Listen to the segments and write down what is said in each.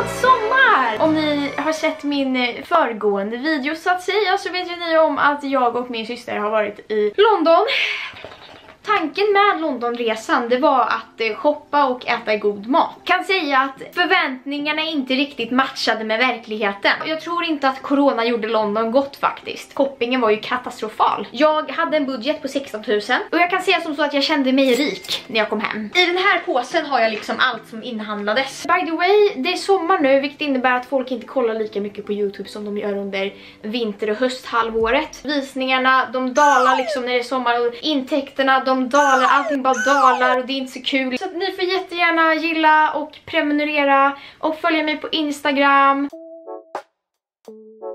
glad sommar! Om ni har sett min eh, föregående video så att säga så vet ju ni om att jag och min syster har varit i London Tanken med Londonresan det var att eh, shoppa och äta god mat. Kan säga att förväntningarna inte riktigt matchade med verkligheten. Jag tror inte att corona gjorde London gott faktiskt. Shoppingen var ju katastrofal. Jag hade en budget på 16 000 och jag kan säga som så att jag kände mig rik när jag kom hem. I den här påsen har jag liksom allt som inhandlades. By the way, det är sommar nu vilket innebär att folk inte kollar lika mycket på Youtube som de gör under vinter och hösthalvåret. Visningarna, de dalar liksom när det är sommar och intäkterna, de Liksom dalar, allting bara dalar och det är inte så kul. Så att ni får jättegärna gilla och prenumerera och följa mig på Instagram.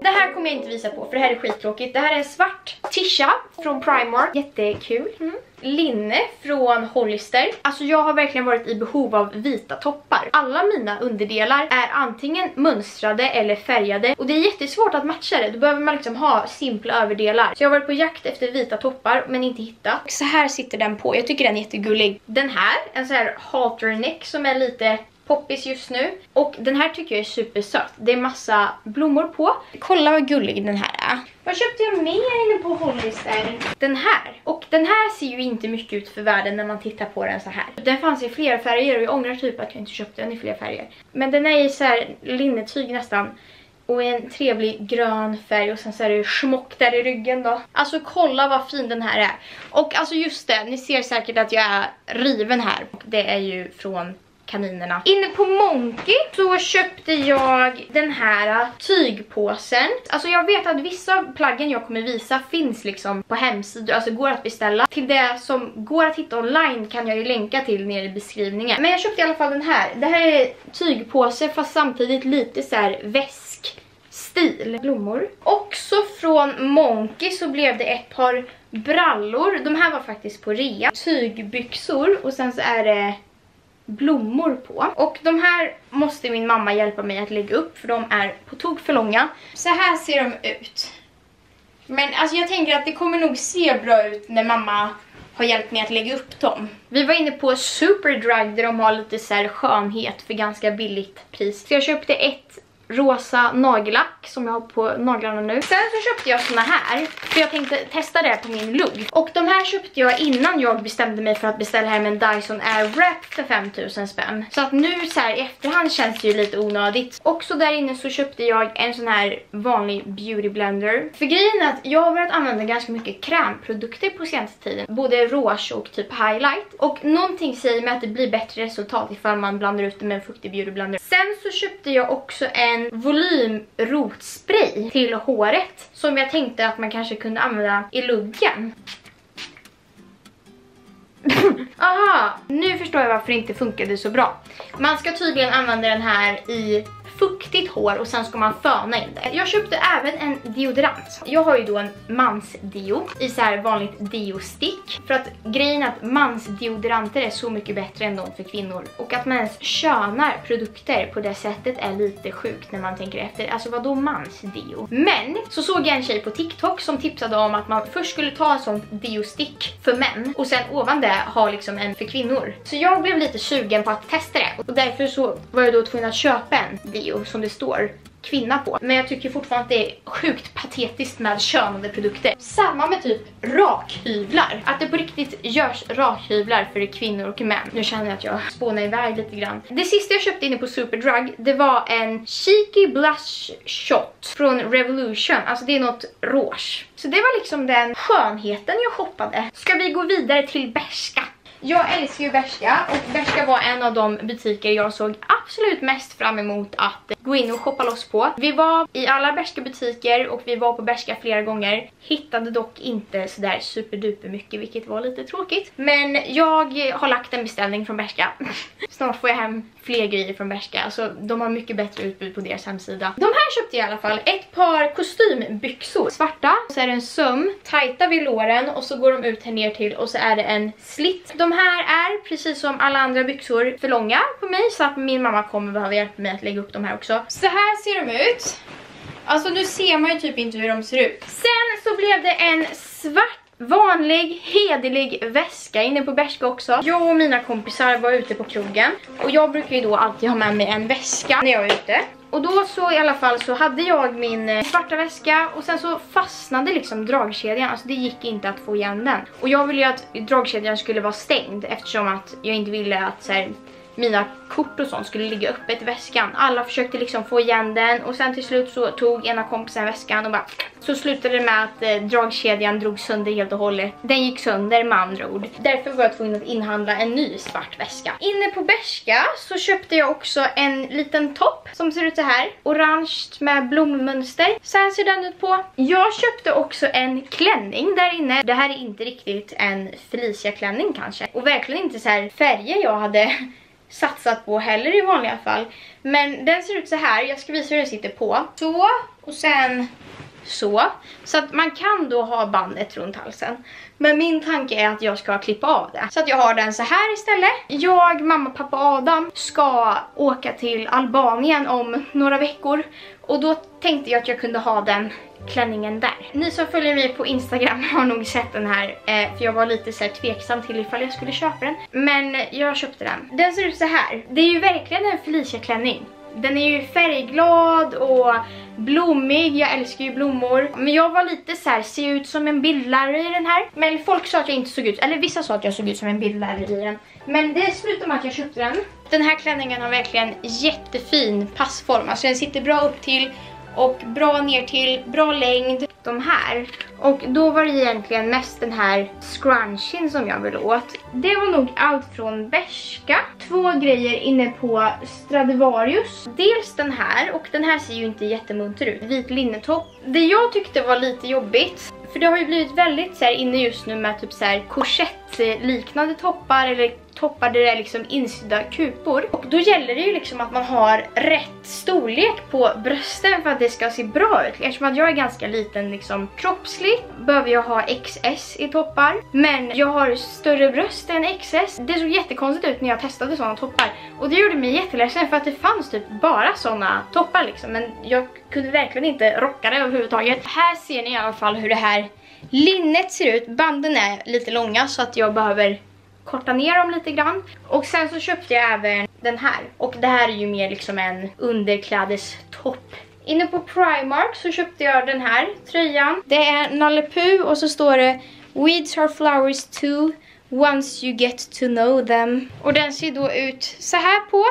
Det här kommer jag inte visa på för det här är skittråkigt. Det här är en svart tisha från Primark. Jättekul. Mm. Linne från Hollister. Alltså jag har verkligen varit i behov av vita toppar. Alla mina underdelar är antingen mönstrade eller färgade och det är jättesvårt att matcha det. Då behöver man liksom ha simpla överdelar. Så jag har varit på jakt efter vita toppar men inte hittat. Så här sitter den på. Jag tycker den är jättegullig. Den här, en så här halter neck som är lite poppis just nu. Och den här tycker jag är supersöt. Det är massa blommor på. Kolla vad gullig den här är. Vad köpte jag mer inne på Hollister? Den här. Och den här ser ju inte mycket ut för världen när man tittar på den så här. Den fanns i flera färger och jag ångrar typ att jag inte köpte den i fler färger. Men den är i så här linnetyg nästan. Och en trevlig grön färg och sen så är det smock där i ryggen då. Alltså kolla vad fin den här är. Och alltså just det, ni ser säkert att jag är riven här. Det är ju från kaninerna. Inne på Monkey så köpte jag den här tygpåsen. Alltså jag vet att vissa plaggen jag kommer visa finns liksom på hemsidor, alltså går att beställa. Till det som går att hitta online kan jag ju länka till nere i beskrivningen. Men jag köpte i alla fall den här. Det här är tygpåse fast samtidigt lite så här väsk stil. Blommor. Också från Monkey så blev det ett par brallor. De här var faktiskt på rea. Tygbyxor och sen så är det blommor på. Och de här måste min mamma hjälpa mig att lägga upp för de är på tok för långa. Så här ser de ut. Men alltså jag tänker att det kommer nog se bra ut när mamma har hjälpt mig att lägga upp dem. Vi var inne på Superdrug där de har lite så här skönhet för ganska billigt pris. Så jag köpte ett rosa nagellack som jag har på naglarna nu. Sen så köpte jag såna här för jag tänkte testa det på min lugg. Och de här köpte jag innan jag bestämde mig för att beställa hem en Dyson Airwrap för 5000 spänn. Så att nu så här i efterhand känns det ju lite onödigt. Också där inne så köpte jag en sån här vanlig beauty blender. För grejen är att jag har börjat använda ganska mycket krämprodukter på senaste tiden. Både rouge och typ highlight. Och någonting säger mig att det blir bättre resultat ifall man blandar ut det med en fuktig beauty blender. Sen så köpte jag också en en volymrotspray till håret som jag tänkte att man kanske kunde kunde använda i luggen. Aha, nu förstår jag varför det inte funkade så bra. Man ska tydligen använda den här i fuktigt hår och sen ska man föna in det. Jag köpte även en deodorant. Jag har ju då en mansdeo i så här vanligt deo-stick. För att grejen är att mansdeodoranter är så mycket bättre än de för kvinnor. Och att man ens könar produkter på det sättet är lite sjukt när man tänker efter. Alltså vad då mansdeo? Men så såg jag en tjej på TikTok som tipsade om att man först skulle ta en sån deo-stick för män och sen ovan det ha liksom en för kvinnor. Så jag blev lite sugen på att testa det och därför så var jag då tvungen att köpa en deo bio som det står kvinna på. Men jag tycker fortfarande att det är sjukt patetiskt med könade produkter. Samma med typ rakhyvlar. Att det på riktigt görs rakhyvlar för kvinnor och män. Nu känner jag att jag spånar iväg lite grann. Det sista jag köpte inne på Superdrug, det var en Cheeky Blush Shot från Revolution. Alltså det är något rouge. Så det var liksom den skönheten jag shoppade. Ska vi gå vidare till Berska? Jag älskar ju Bershka och Bershka var en av de butiker jag såg absolut mest fram emot att gå in och shoppa loss på. Vi var i alla Berska butiker och vi var på Berska flera gånger. Hittade dock inte sådär superduper mycket vilket var lite tråkigt. Men jag har lagt en beställning från Berska. Snart får jag hem fler grejer från Berska. Alltså de har mycket bättre utbud på deras hemsida. De här köpte jag i alla fall. Ett par kostymbyxor. Svarta. Så är det en söm. Tajta vid låren och så går de ut här ner till och så är det en slitt. De här är precis som alla andra byxor för långa på mig så att min mamma kommer behöva hjälpa mig att lägga upp de här också. Så här ser de ut. Alltså nu ser man ju typ inte hur de ser ut. Sen så blev det en svart vanlig, hederlig väska inne på Bershka också. Jag och mina kompisar var ute på krogen och jag brukar ju då alltid ha med mig en väska när jag är ute. Och då så i alla fall så hade jag min eh, svarta väska och sen så fastnade liksom dragkedjan. Alltså det gick inte att få igen den. Och jag ville ju att dragkedjan skulle vara stängd eftersom att jag inte ville att så här, mina kort och sånt skulle ligga öppet i väskan. Alla försökte liksom få igen den och sen till slut så tog ena kompisen väskan och bara så slutade det med att eh, dragkedjan drog sönder helt och hållet. Den gick sönder med andra ord. Därför var jag tvungen att inhandla en ny svart väska. Inne på Bershka så köpte jag också en liten topp som ser ut så här. Orange med blommönster. Så här ser den ut på. Jag köpte också en klänning där inne. Det här är inte riktigt en Felicia klänning kanske. Och verkligen inte så här färger jag hade satsat på heller i vanliga fall. Men den ser ut så här. Jag ska visa hur den sitter på. Så, och sen så. Så att man kan då ha bandet runt halsen. Men min tanke är att jag ska klippa av det. Så att jag har den så här istället. Jag, mamma, pappa Adam ska åka till Albanien om några veckor. Och då tänkte jag att jag kunde ha den klänningen där. Ni som följer mig på Instagram har nog sett den här eh, för jag var lite så här tveksam till ifall jag skulle köpa den. Men jag köpte den. Den ser ut så här. Det är ju verkligen en Felicia klänning. Den är ju färgglad och blommig, jag älskar ju blommor. Men jag var lite så här, ser ut som en bildlärare i den här. Men folk sa att jag inte såg ut, eller vissa sa att jag såg ut som en bildlärare i den. Men det slutade med att jag köpte den. Den här klänningen har verkligen jättefin passform, alltså den sitter bra upp till och bra ner till, bra längd. De här. Och då var det egentligen mest den här scrunchien som jag ville åt. Det var nog allt från Bershka. Två grejer inne på Stradivarius. Dels den här och den här ser ju inte jättemunter ut. Vit linnetopp. Det jag tyckte var lite jobbigt för det har ju blivit väldigt så här, inne just nu med typ så här korsett-liknande toppar eller toppar där det är liksom insydda kupor. Och då gäller det ju liksom att man har rätt storlek på brösten för att det ska se bra ut. Eftersom att jag är ganska liten liksom kroppslig behöver jag ha XS i toppar. Men jag har större bröst än XS. Det såg jättekonstigt ut när jag testade sådana toppar. Och det gjorde mig jätteledsen för att det fanns typ bara sådana toppar liksom. Men jag kunde verkligen inte rocka det överhuvudtaget. Här ser ni i alla fall hur det här linnet ser ut. Banden är lite långa så att jag behöver korta ner dem lite grann. Och sen så köpte jag även den här. Och det här är ju mer liksom en underklädestopp. Inne på Primark så köpte jag den här tröjan. Det är Nalle Puh och så står det Weeds are flowers too once you get to know them. Och den ser då ut så här på.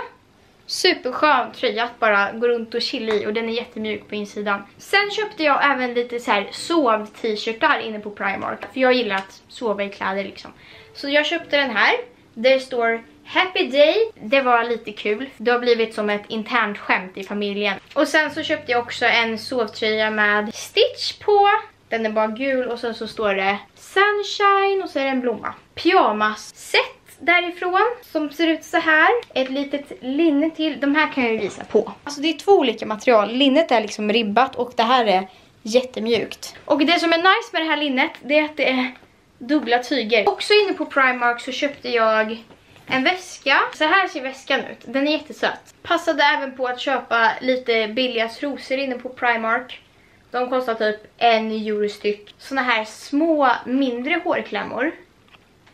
Superskön tröja att bara gå runt och chilla i och den är jättemjuk på insidan. Sen köpte jag även lite så här sov-t-shirtar inne på Primark. För jag gillar att sova i kläder liksom. Så jag köpte den här. Det står Happy Day. Det var lite kul. Det har blivit som ett internt skämt i familjen. Och sen så köpte jag också en sovtröja med Stitch på. Den är bara gul och sen så står det Sunshine och så är det en blomma. Pyjamas-set därifrån som ser ut så här. Ett litet linne till. De här kan jag ju visa på. Alltså det är två olika material. Linnet är liksom ribbat och det här är jättemjukt. Och det som är nice med det här linnet det är att det är dubbla tyger. Också inne på Primark så köpte jag en väska. Så här ser väskan ut. Den är jättesöt. Passade även på att köpa lite billiga trosor inne på Primark. De kostar typ en euro styck. Såna här små, mindre hårklämmor.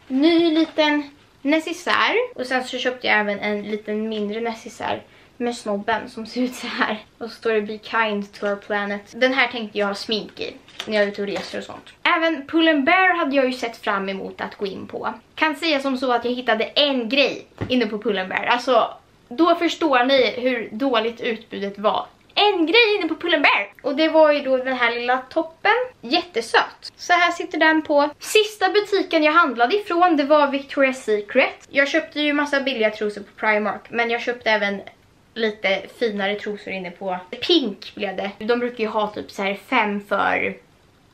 Ny liten necessär. Och sen så köpte jag även en liten mindre necessär med snobben som ser ut så här. Och så står det Be kind to our planet. Den här tänkte jag ha smink i när jag är ute och reser och sånt. Även Pull Bear hade jag ju sett fram emot att gå in på. Kan säga som så att jag hittade en grej inne på Pull Bear. Alltså, då förstår ni hur dåligt utbudet var. En grej inne på Pull Bear. Och det var ju då den här lilla toppen. Jättesöt. Så här sitter den på. Sista butiken jag handlade ifrån det var Victoria's Secret. Jag köpte ju massa billiga trosor på Primark. Men jag köpte även lite finare trosor inne på Pink blev det. De brukar ju ha typ så här fem för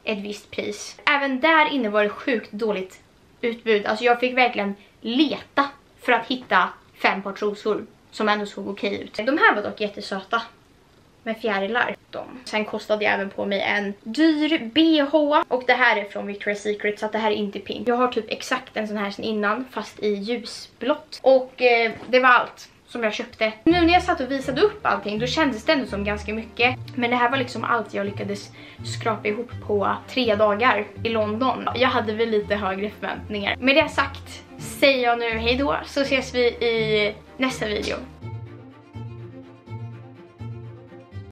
ett visst pris. Även där inne var det sjukt dåligt utbud. Alltså jag fick verkligen leta för att hitta fem par trosor som ändå såg okej ut. De här var dock jättesöta med fjärilar. De. Sen kostade jag även på mig en dyr bh och det här är från Victoria's Secret så att det här är inte pink. Jag har typ exakt en sån här sen innan fast i ljusblått och eh, det var allt. som jag köpte. Nu när jag satt och visade upp allting då kändes det ändå som ganska mycket. Men det här var liksom allt jag lyckades skrapa ihop på tre dagar i London. Jag hade väl lite högre förväntningar. Med det sagt säger jag nu hejdå så ses vi i nästa video.